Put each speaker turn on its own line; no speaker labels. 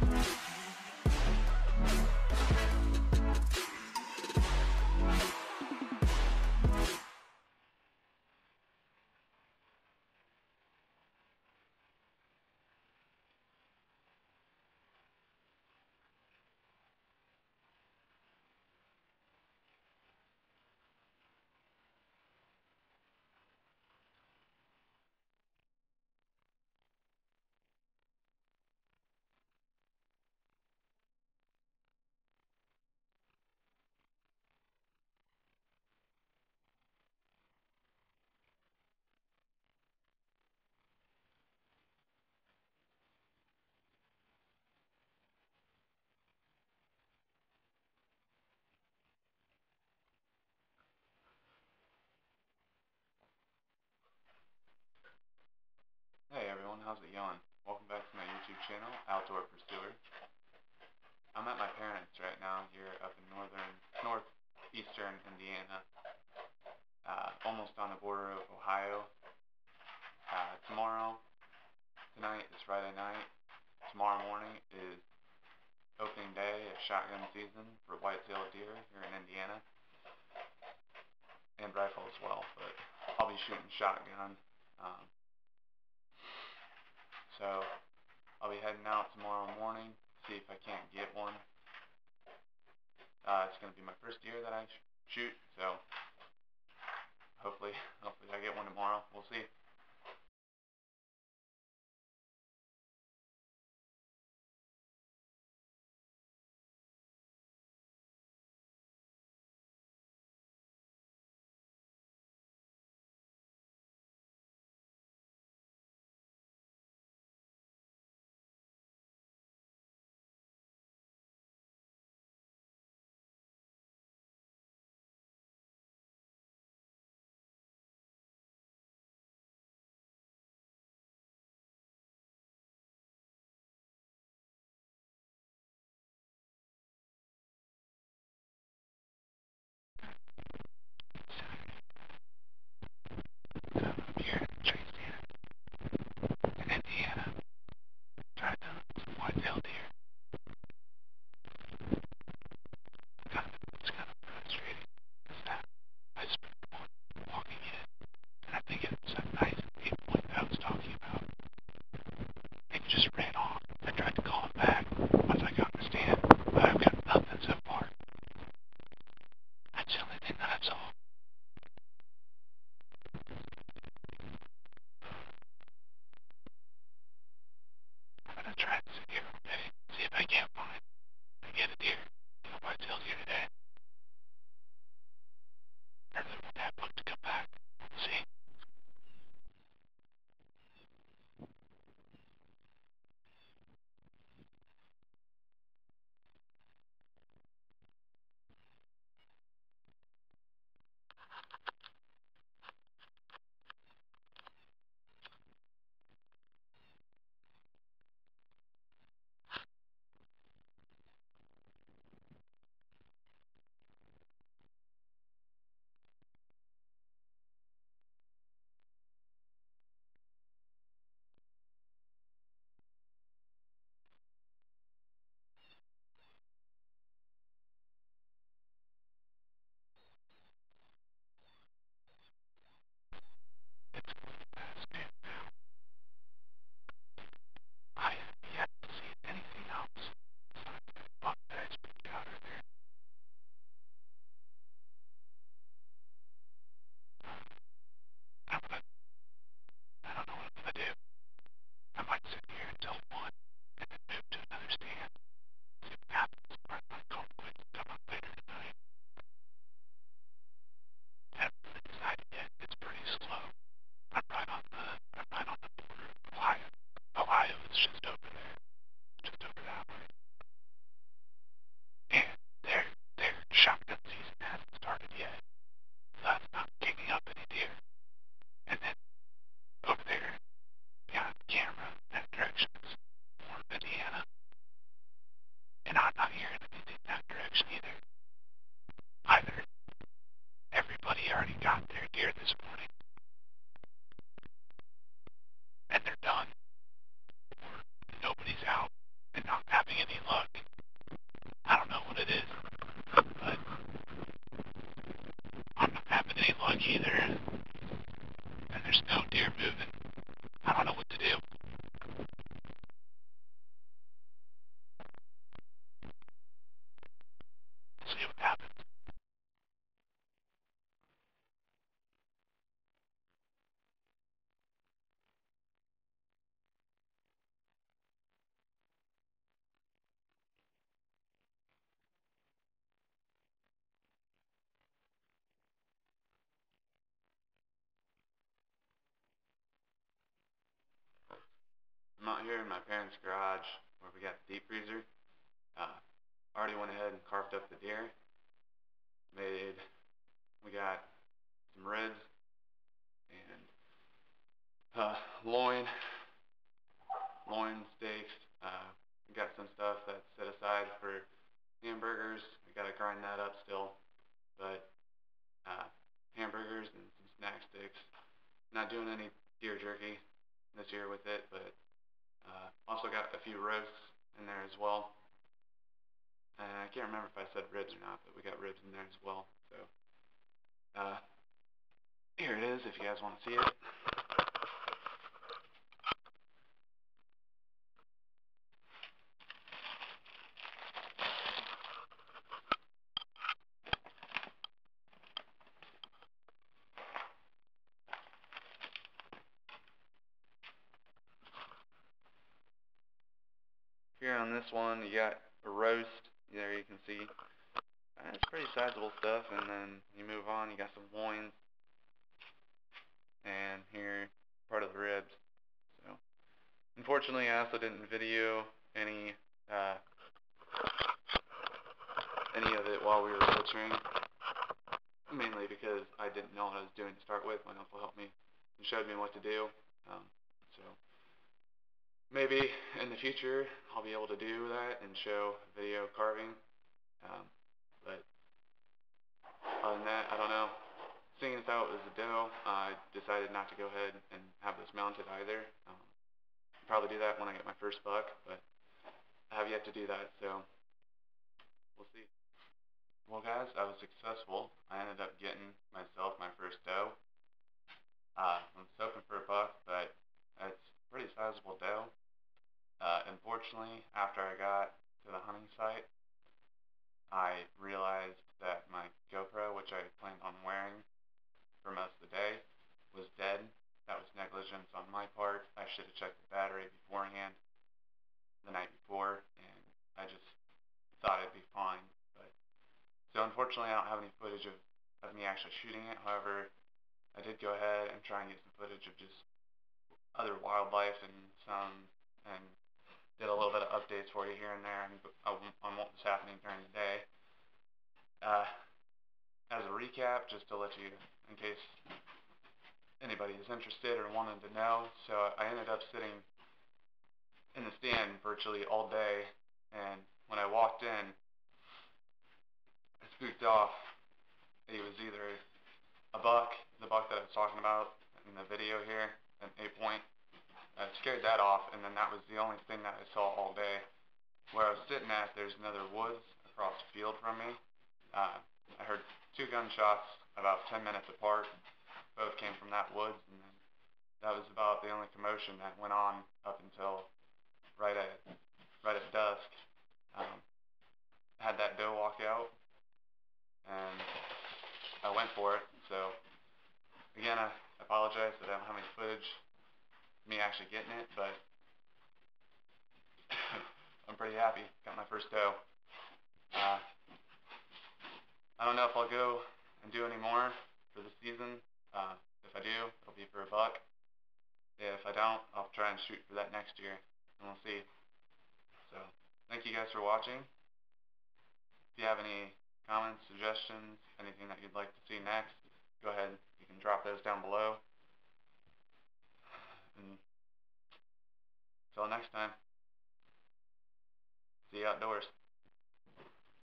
Hey everyone, how's it going? Welcome back to my YouTube channel, Outdoor Pursuer. I'm at my parents' right now here up in northern, northeastern Indiana, uh, almost on the border of Ohio. Uh, tomorrow, tonight is Friday night. Tomorrow morning is opening day of shotgun season for whitetail deer here in Indiana, and rifle as well. But I'll be shooting shotgun. Um, so I'll be heading out tomorrow morning, see if I can't get one. Uh, it's going to be my first deer that I sh shoot, out here in my parents' garage where we got the deep freezer. Uh, already went ahead and carved up the deer. Made, we got some ribs and uh, loin, loin steaks. Uh, we got some stuff that's set aside for hamburgers. We got to grind that up still, but uh, hamburgers and some snack sticks. Not doing any deer jerky this year with it, but also got a few roasts in there as well. And I can't remember if I said ribs or not, but we got ribs in there as well. So uh, here it is if you guys want to see it. Here on this one, you got a roast. There you can see. It's pretty sizable stuff. And then you move on, you got some loins. And here, part of the ribs. So, unfortunately, I also didn't video any uh, any of it while we were butchering. Mainly because I didn't know what I was doing to start with. My uncle helped me and showed me what to do. Um, maybe in the future I'll be able to do that and show video carving. Um, but other than that, I don't know. Seeing as how it was a doe, I decided not to go ahead and have this mounted either. Um, probably do that when I get my first buck, but I have yet to do that, so we'll see. Well guys, I was successful. I ended up getting myself my first doe. Uh, I'm hoping for a buck, but it's pretty sizable doe. Uh, unfortunately, after I got to the hunting site, I realized that my GoPro, which I planned on wearing for most of the day, was dead. That was negligence on my part. I should have checked the battery beforehand the night before, and I just thought it'd be fine. But so unfortunately, I don't have any footage of, of me actually shooting it. However, I did go ahead and try and get some footage of just other wildlife and some and did a little bit of updates for you here and there on, on what was happening during the day. Uh, as a recap, just to let you, in case anybody is interested or wanted to know, so I ended up sitting in the stand virtually all day, and when I walked in, I spooked off. He was either a buck, the buck that I was talking about in the video here, an eight point, I scared that off, and then that was the only I saw all day. Where I was sitting at, there's another woods across the field from me. Uh, I heard two gunshots about 10 minutes apart. Both came from that woods, and then that was about the only commotion that went on up until right at right at dusk. Um, had that doe walk out, and I went for it. So again, I apologize that I don't have any footage me actually getting it, but I'm pretty happy. Got my first doe. Uh, I don't know if I'll go and do any more for the season. Uh, if I do, it'll be for a buck. If I don't, I'll try and shoot for that next year, and we'll see. So, thank you guys for watching. If you have any comments, suggestions, anything that you'd like to see next, go ahead. You can drop those down below. And until next time, you outdoors.